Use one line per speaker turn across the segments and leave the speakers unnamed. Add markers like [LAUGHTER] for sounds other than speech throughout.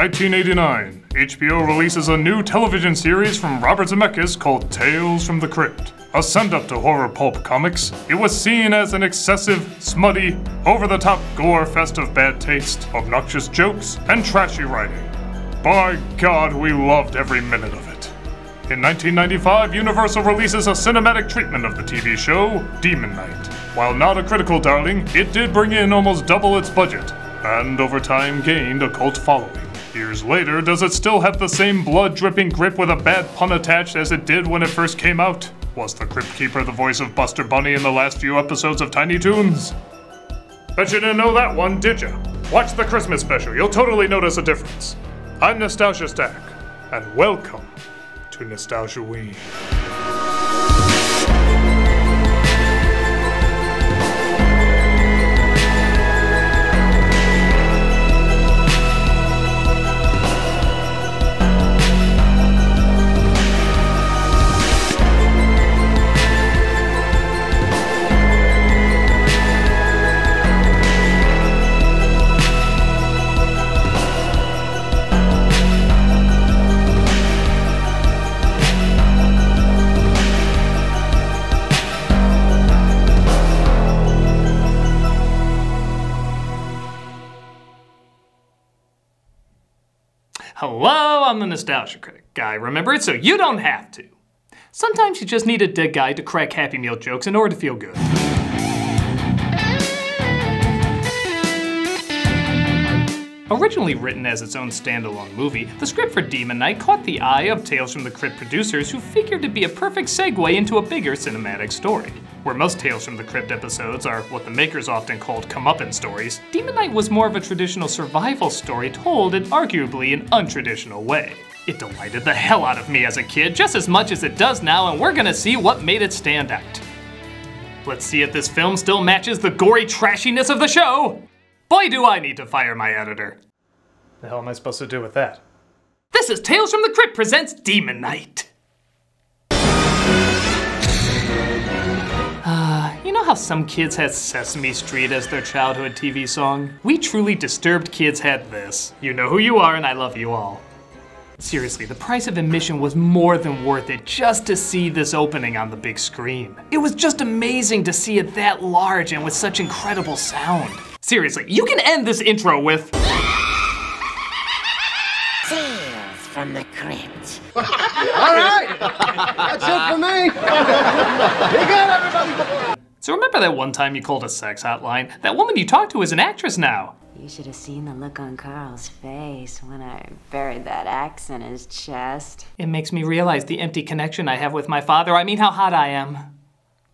1989, HBO releases a new television series from Robert Zemeckis called Tales from the Crypt. A send up to horror pulp comics, it was seen as an excessive, smutty, over the top gore fest of bad taste, obnoxious jokes, and trashy writing. By God, we loved every minute of it. In 1995, Universal releases a cinematic treatment of the TV show, Demon Knight. While not a critical darling, it did bring in almost double its budget, and over time gained a cult following. Years later, does it still have the same blood dripping grip with a bad pun attached as it did when it first came out? Was the Crypt Keeper the voice of Buster Bunny in the last few episodes of Tiny Toons? Bet you didn't know that one, did ya? Watch the Christmas special, you'll totally notice a difference. I'm Nostalgia Stack, and welcome to Nostalgia Ween.
Nostalgia Critic guy. Remember it so you don't have to. Sometimes you just need a dead guy to crack Happy Meal jokes in order to feel good. Originally written as its own standalone movie, the script for Demon Knight caught the eye of Tales from the Crypt producers who figured to be a perfect segue into a bigger cinematic story. Where most Tales from the Crypt episodes are what the makers often called comeuppance stories, Demon Knight was more of a traditional survival story told in arguably an untraditional way. It delighted the hell out of me as a kid, just as much as it does now, and we're gonna see what made it stand out. Let's see if this film still matches the gory trashiness of the show! Boy, do I need to fire my editor. The hell am I supposed to do with that? This is Tales from the Crypt presents Demon Knight. How some kids had Sesame Street as their childhood TV song? We truly disturbed kids had this. You know who you are, and I love you all. Seriously, the price of admission was more than worth it just to see this opening on the big screen. It was just amazing to see it that large and with such incredible sound. Seriously, you can end this intro with.
Tales from the Crypt. [LAUGHS]
All right, that's it for me. [LAUGHS] Be good, everybody.
So remember that one time you called a sex hotline? That woman you talked to is an actress now.
You should have seen the look on Carl's face when I buried that axe in his chest.
It makes me realize the empty connection I have with my father. I mean, how hot I am.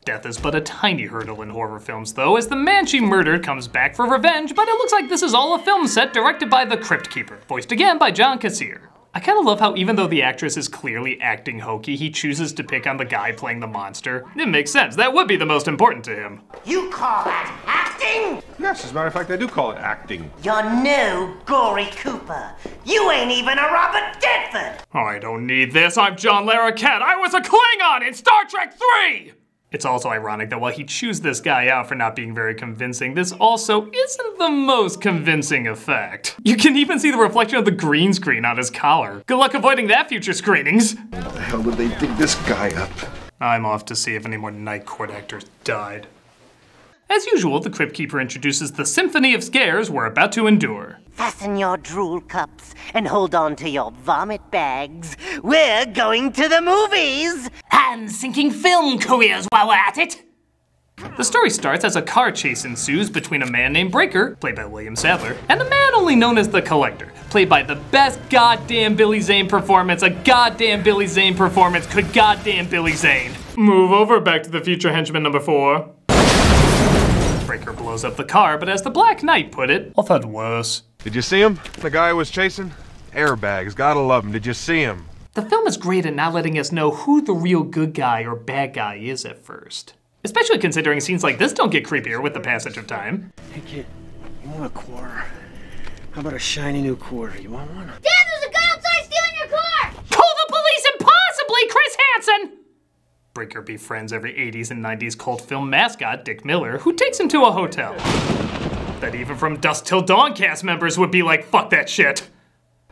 Death is but a tiny hurdle in horror films, though, as the man she murdered comes back for revenge, but it looks like this is all a film set directed by the Crypt Keeper, voiced again by John Kassir. I kinda love how even though the actress is clearly acting hokey, he chooses to pick on the guy playing the monster. It makes sense, that would be the most important to him.
You call that acting?
Yes, as a matter of fact, I do call it acting.
You're no Gory Cooper. You ain't even a Robert Redford.
I don't need this, I'm John Larroquette, I was a Klingon in Star Trek 3! It's also ironic that while he chews this guy out for not being very convincing, this also isn't the most convincing effect. You can even see the reflection of the green screen on his collar. Good luck avoiding that future screenings.
How the hell did they dig this guy up?
I'm off to see if any more Night Court actors died. As usual, the Crypt Keeper introduces the symphony of scares we're about to endure.
Fasten your drool cups and hold on to your vomit bags. We're going to the movies.
And sinking film careers while we're at it. The story starts as a car chase ensues between a man named Breaker, played by William Sadler, and a man only known as the Collector, played by the best goddamn Billy Zane performance a goddamn Billy Zane performance could goddamn Billy Zane. Move over, Back to the Future henchman number four. Breaker blows up the car, but as the Black Knight put it, I've had worse.
Did you see him? The guy I was chasing? Airbags, gotta love him. Did you see him?
The film is great at not letting us know who the real good guy or bad guy is at first. Especially considering scenes like this don't get creepier with the passage of time.
Hey kid, you want a quarter? How about a shiny new quarter? You want one?
Dad, there's a guy outside stealing your car!
Call the police impossibly, Chris Hansen! Breaker befriends every 80s and 90s cult film mascot, Dick Miller, who takes him to a hotel. That even from Dusk Till Dawn cast members would be like, fuck that shit.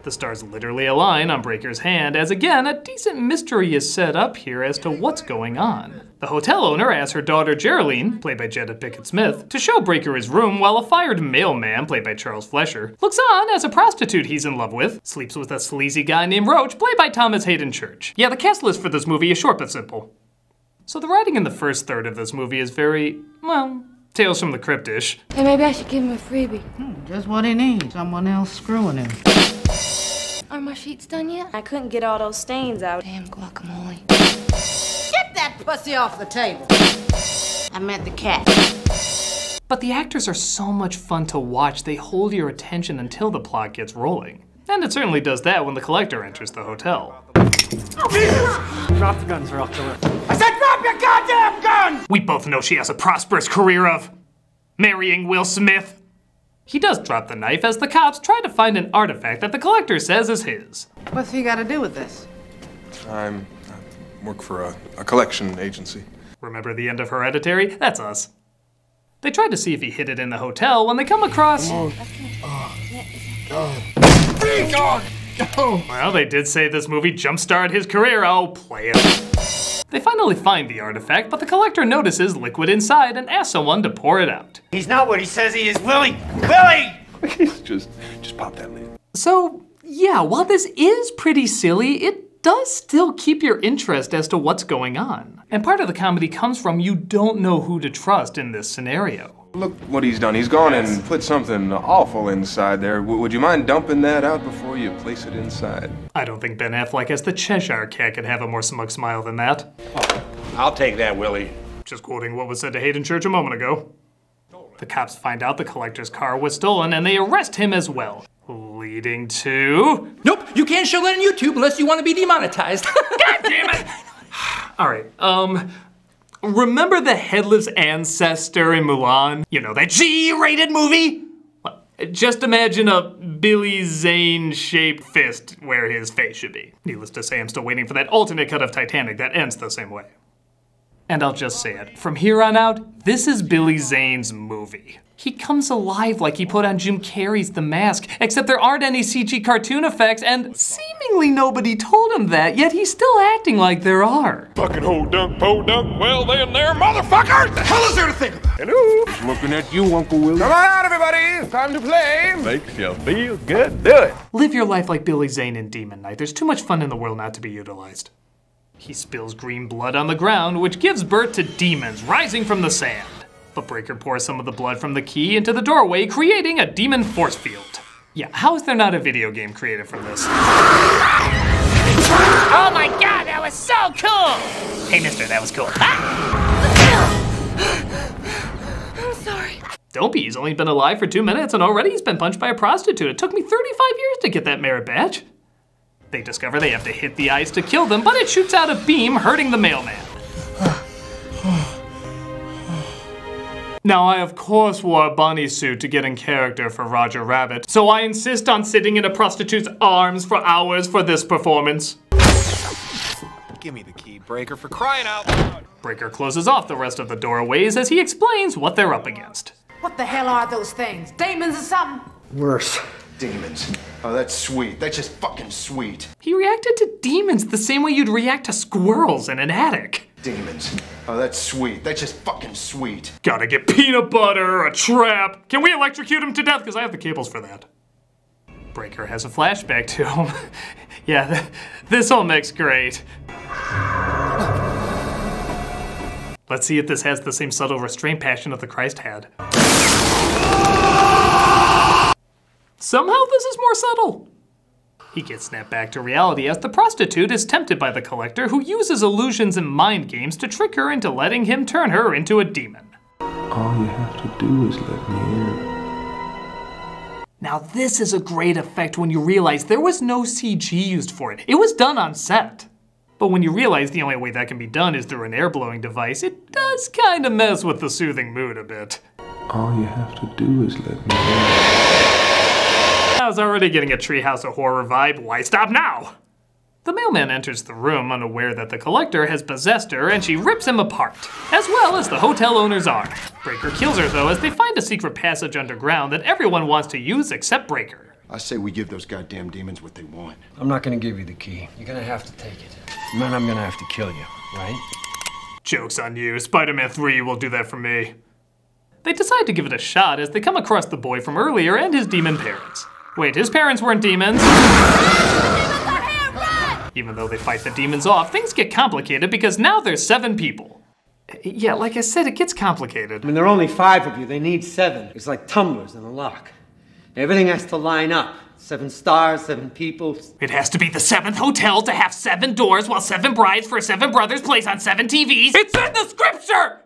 The stars literally align on Breaker's hand, as again, a decent mystery is set up here as to what's going on. The hotel owner asks her daughter Geraldine, played by Jada Pinkett Smith, to show Breaker his room while a fired mailman, played by Charles Fleischer, looks on as a prostitute he's in love with, sleeps with a sleazy guy named Roach, played by Thomas Haden Church. Yeah, the cast list for this movie is short but simple. So the writing in the first third of this movie is very, well, Tales from the Cryptish.
Hey, maybe I should give him a freebie.
Hmm, just what he needs. Someone else screwing him.
Are my sheets done yet?
I couldn't get all those stains out.
Damn guacamole.
Get that pussy off the table. I meant the cat.
But the actors are so much fun to watch, they hold your attention until the plot gets rolling. And it certainly does that when the collector enters the hotel.
Drop the guns or I'll kill her. I said drop your goddamn gun!
We both know she has a prosperous career of marrying Will Smith. He does drop the knife as the cops try to find an artifact that the collector says is his.
What's he got to do with this?
I'm I work for a, a collection agency.
Remember the end of Hereditary? That's us. They tried to see if he hid it in the hotel when they come across. Well, they did say this movie jumpstarted his career. Oh, play it. They finally find the artifact, but the collector notices liquid inside and asks someone to pour it out.
He's not what he says he is, Willie! Willie! [LAUGHS]
just just pop that lid.
So, yeah, while this is pretty silly, it does still keep your interest as to what's going on. And part of the comedy comes from you don't know who to trust in this scenario.
Look what he's done. He's gone and put something awful inside there. W- would you mind dumping that out before you place it inside?
I don't think Ben Affleck as the Cheshire Cat could have a more smug smile than that.
I'll take that, Willie.
Just quoting what was said to Haden Church a moment ago. The cops find out the collector's car was stolen and they arrest him as well. Leading to.
Nope, you can't show that on YouTube unless you want to be demonetized. [LAUGHS]
God damn it! Alright, um. Remember the headless ancestor in Mulan? You know, that G rated movie? Just imagine a Billy Zane shaped fist where his face should be. Needless to say, I'm still waiting for that alternate cut of Titanic that ends the same way. And I'll just say it from here on out, this is Billy Zane's movie. He comes alive like he put on Jim Carrey's The Mask, except there aren't any CG cartoon effects, and seemingly nobody told him that, yet he's still acting like there are.
Fucking ho dunk, po dunk, well then there, motherfucker! The hell is there to think about?
Hello? Looking at you, Uncle Willie.
Come on out, everybody! It's time to play! Makes you feel good, do it!
Live your life like Billy Zane in Demon Knight. There's too much fun in the world not to be utilized. He spills green blood on the ground, which gives birth to demons rising from the sand. But Breaker pours some of the blood from the key into the doorway, creating a demon force field. Yeah, how is there not a video game created from this?
Oh my god, that was so cool! Hey, mister, that was cool. Ah!
I'm sorry.
Don't be, he's only been alive for two minutes and already he's been punched by a prostitute. It took me 35 years to get that merit badge. They discover they have to hit the ice to kill them, but it shoots out a beam, hurting the mailman. Now, I of course wore a bunny suit to get in character for Roger Rabbit, so I insist on sitting in a prostitute's arms for hours for this performance.
Give me the key, Breaker, for crying out loud.
Breaker closes off the rest of the doorways as he explains what they're up against.
What the hell are those things? Demons or something?
Worse.
Demons. Oh, that's sweet. That's just fucking sweet.
He reacted to demons the same way you'd react to squirrels in an attic.
Demons. Oh, that's sweet. That's just fucking sweet.
Gotta get peanut butter, a trap. Can we electrocute him to death? Because I have the cables for that. Breaker has a flashback to him. [LAUGHS] yeah, th this all makes great. Let's see if this has the same subtle restraint passion of the Christ had. Somehow this is more subtle. He gets snapped back to reality as the prostitute is tempted by the collector who uses illusions and mind games to trick her into letting him turn her into a demon.
All you have to do is let me in.
Now this is a great effect when you realize there was no CG used for it. It was done on set. But when you realize the only way that can be done is through an air blowing device, it does kinda mess with the soothing mood a bit.
All you have to do is let me in.
I was already getting a Treehouse of Horror vibe, why stop now? The mailman enters the room unaware that the collector has possessed her and she rips him apart, as well as the hotel owners are. Breaker kills her though as they find a secret passage underground that everyone wants to use except Breaker.
I say we give those goddamn demons what they want.
I'm not gonna give you the key. You're gonna have to take it. And then I'm gonna have to kill you, right?
Joke's on you. Spider-Man 3 will do that for me. They decide to give it a shot as they come across the boy from earlier and his demon parents. Wait, his parents weren't demons? Even though they fight the demons off, things get complicated because now there's seven people. Yeah, like I said, it gets complicated.
I mean, there are only five of you. They need seven. It's like tumblers in a lock. Everything has to line up. Seven stars, seven people.
It has to be the seventh hotel to have seven doors while seven brides for seven brothers plays on seven TVs. It's in the scripture!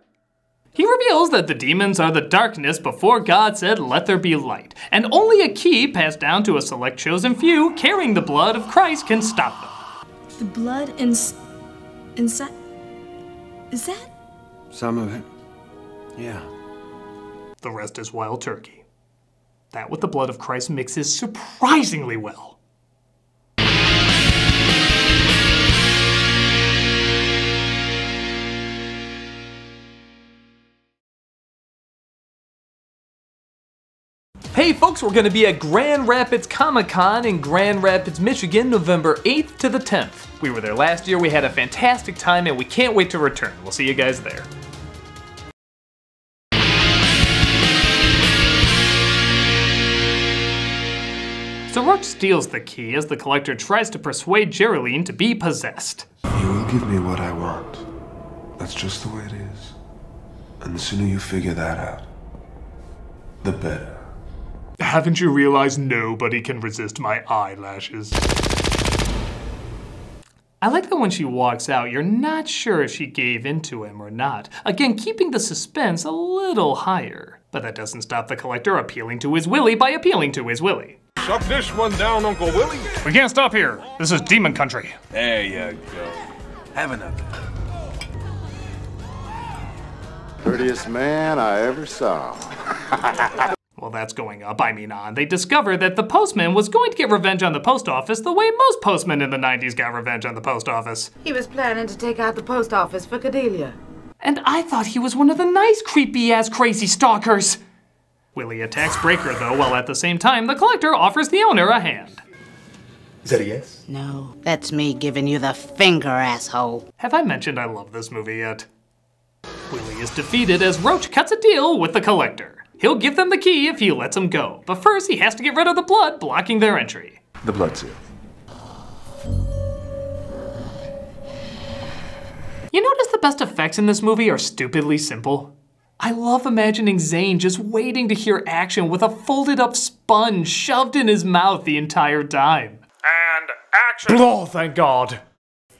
He reveals that the demons are the darkness before God said, Let there be light, and only a key passed down to a select chosen few carrying the blood of Christ can stop them.
The blood in, inside. Is that?
Some of it. Yeah.
The rest is wild turkey. That with the blood of Christ mixes surprisingly well. Folks, we're gonna be at Grand Rapids Comic Con in Grand Rapids, Michigan, November 8th to the 10th. We were there last year, we had a fantastic time, and we can't wait to return. We'll see you guys there. So Roach steals the key as the collector tries to persuade Geraldine to be possessed.
You will give me what I want. That's just the way it is. And the sooner you figure that out, the better.
Haven't you realized nobody can resist my eyelashes?
I like that when she walks out, you're not sure if she gave in to him or not. Again, keeping the suspense a little higher. But that doesn't stop the collector appealing to his Willie by appealing to his Willie.
Suck this one down, Uncle Willie.
We can't stop here. This is demon country.
There you go. Have another.
Prettiest man I ever saw. [LAUGHS]
Well, that's going up, I mean on. They discover that the postman was going to get revenge on the post office the way most postmen in the 90s got revenge on the post office.
He was planning to take out the post office for Cordelia.
And I thought he was one of the nice, creepy ass, crazy stalkers. Willie attacks Breaker, though, while at the same time, the collector offers the owner a hand.
Is that a yes?
No, that's me giving you the finger, asshole.
Have I mentioned I love this movie yet? Willie is defeated as Roach cuts a deal with the collector. He'll give them the key if he lets them go, but first he has to get rid of the blood blocking their entry.
The blood seal.
You notice the best effects in this movie are stupidly simple? I love imagining Zane just waiting to hear action with a folded up sponge shoved in his mouth the entire time.
And action!
Oh, thank God.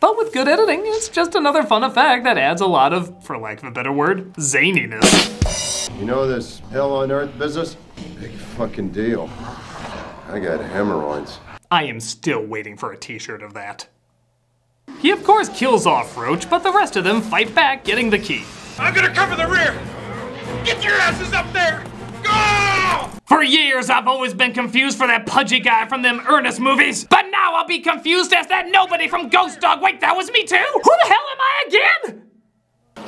But with good editing, it's just another fun effect that adds a lot of, for lack of a better word, zaniness.
You know this hell on earth business? Big fucking deal. I got hemorrhoids.
I am still waiting for a t-shirt of that. He of course kills off Roach, but the rest of them fight back getting the key.
I'm gonna cover the rear. Get your asses up there. Go!
For years, I've always been confused for that pudgy guy from them Ernest movies, but now I'll be confused as that nobody from Ghost Dog. Wait, that was me too? Who the hell am I again?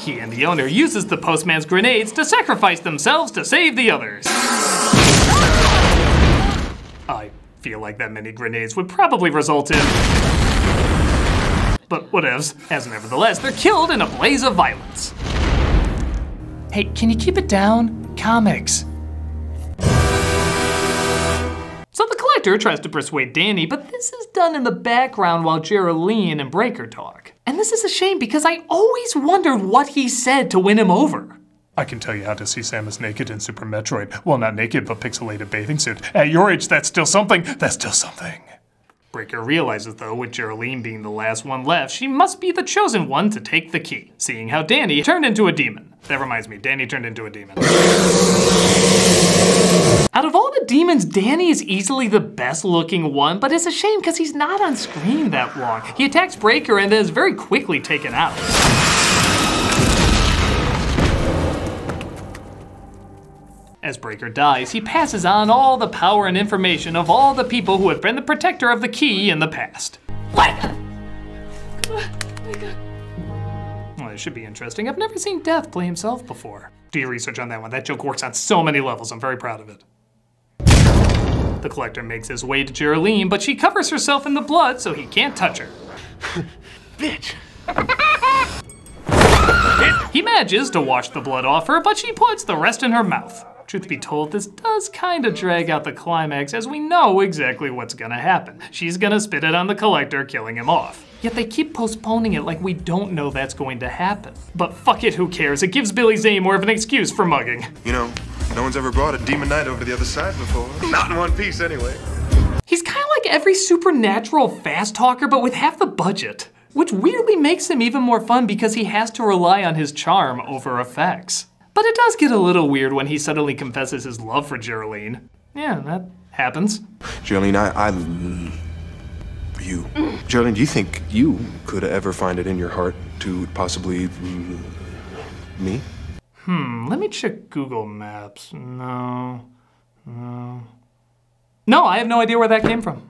He and the owner uses the postman's grenades to sacrifice themselves to save the others. I feel like that many grenades would probably result in. But whatevs, as nevertheless, they're killed in a blaze of violence. Hey, can you keep it down? Comics. So the collector tries to persuade Danny, but this is done in the background while Geraldine and Breaker talk. And this is a shame because I always wondered what he said to win him over.
I can tell you how to see Samus naked in Super Metroid. Well, not naked, but pixelated bathing suit. At your age, that's still something. That's still something.
Breaker realizes, though, with Geraldine being the last one left, she must be the chosen one to take the key, seeing how Danny turned into a demon. That reminds me, Danny turned into a demon. Out of all the demons, Danny is easily the best looking one, but it's a shame because he's not on screen that long. He attacks Breaker and then is very quickly taken out. As Breaker dies, he passes on all the power and information of all the people who have been the protector of the key in the past. What? Should be interesting. I've never seen Death play himself before. Do your research on that one. That joke works on so many levels. I'm very proud of it. The collector makes his way to Geraldine, but she covers herself in the blood so he can't touch her. [LAUGHS]
Bitch.
He manages to wash the blood off her, but she puts the rest in her mouth. Truth be told, this does kinda drag out the climax as we know exactly what's gonna happen. She's gonna spit it on the collector, killing him off. Yet they keep postponing it like we don't know that's going to happen. But fuck it, who cares? It gives Billy Zane more of an excuse for mugging.
You know, no one's ever brought a demon knight over to the other side before. Not in one piece, anyway.
He's kinda like every supernatural fast talker, but with half the budget. Which weirdly makes him even more fun because he has to rely on his charm over effects. But it does get a little weird when he suddenly confesses his love for Geraldine. Yeah, that happens.
Geraldine, I, I you. Geraldine, do you think you could ever find it in your heart to possibly mm, me?
Hmm, let me check Google Maps. No, no. No, I have no idea where that came from.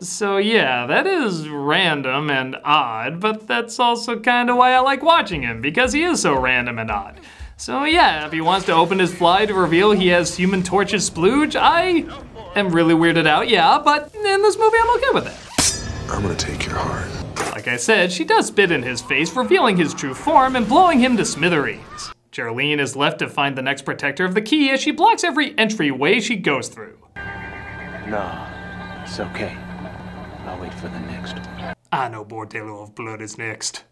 So yeah, that is random and odd, but that's also kind of why I like watching him, because he is so random and odd. So yeah, if he wants to open his fly to reveal he has Human Torch's splooge, I am really weirded out, yeah, but in this movie I'm okay with it.
I'm gonna take your heart.
Like I said, she does spit in his face, revealing his true form and blowing him to smithereens. Geraldine is left to find the next protector of the key as she blocks every entryway she goes through.
No, it's okay. I'll wait for the next.
I know ah, Bordello of Blood is next.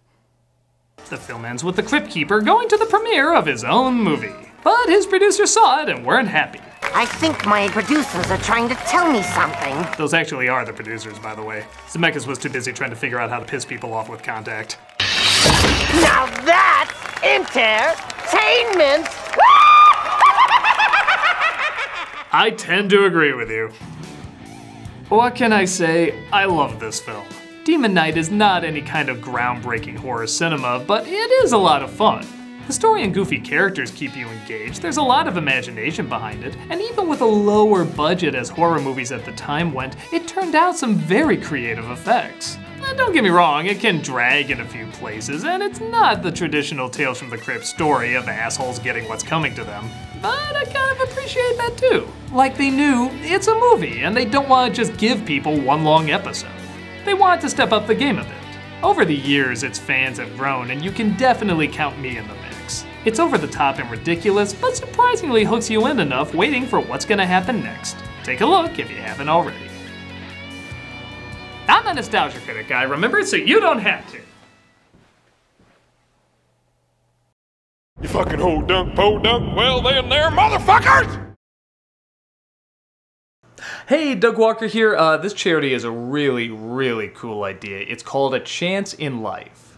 The film ends with the Crypt Keeper going to the premiere of his own movie. But his producers saw it and weren't happy.
I think my producers are trying to tell me something.
Those actually are the producers, by the way. Zemeckis was too busy trying to figure out how to piss people off with contact.
Now that's entertainment!
I tend to agree with you. What can I say? I love this film. Demon Knight is not any kind of groundbreaking horror cinema, but it is a lot of fun. The story and goofy characters keep you engaged, there's a lot of imagination behind it, and even with a lower budget as horror movies at the time went, it turned out some very creative effects. Don't get me wrong, it can drag in a few places, and it's not the traditional Tales from the Crypt story of assholes getting what's coming to them. But I kind of appreciate that too. Like they knew it's a movie, and they don't want to just give people one long episode. They want to step up the game a bit. Over the years, its fans have grown, and you can definitely count me in the. It's over the top and ridiculous, but surprisingly hooks you in enough waiting for what's gonna happen next. Take a look if you haven't already. I'm a nostalgia critic guy, remember, so you don't have to.
You fucking ho dunk, po dunk, well then there, motherfuckers!
Hey, Doug Walker here. Uh, this charity is a really, really cool idea. It's called A Chance in Life.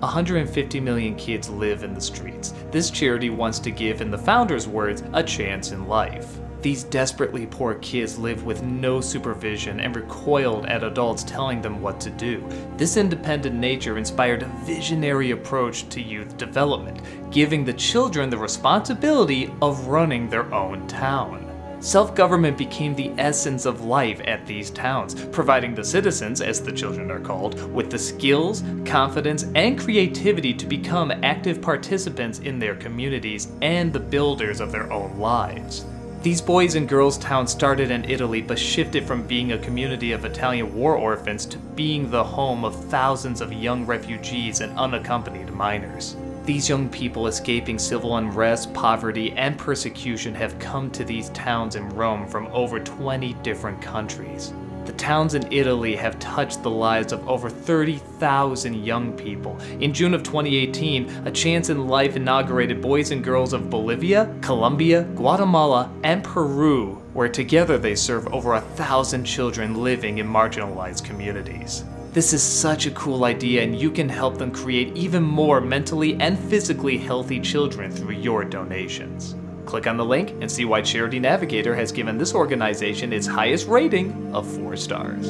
150 million kids live in the streets. This charity wants to give, in the founder's words, a chance in life. These desperately poor kids live with no supervision and recoiled at adults telling them what to do. This independent nature inspired a visionary approach to youth development, giving the children the responsibility of running their own town. Self-government became the essence of life at these towns, providing the citizens, as the children are called, with the skills, confidence, and creativity to become active participants in their communities and the builders of their own lives. These boys and girls towns started in Italy but shifted from being a community of Italian war orphans to being the home of thousands of young refugees and unaccompanied minors. These young people escaping civil unrest, poverty, and persecution have come to these towns in Rome from over 20 different countries. The towns in Italy have touched the lives of over 30,000 young people. In June of 2018, A Chance in Life inaugurated Boys and Girls of Bolivia, Colombia, Guatemala, and Peru, where together they serve over a thousand children living in marginalized communities. This is such a cool idea, and you can help them create even more mentally and physically healthy children through your donations. Click on the link and see why Charity Navigator has given this organization its highest rating of 4 stars.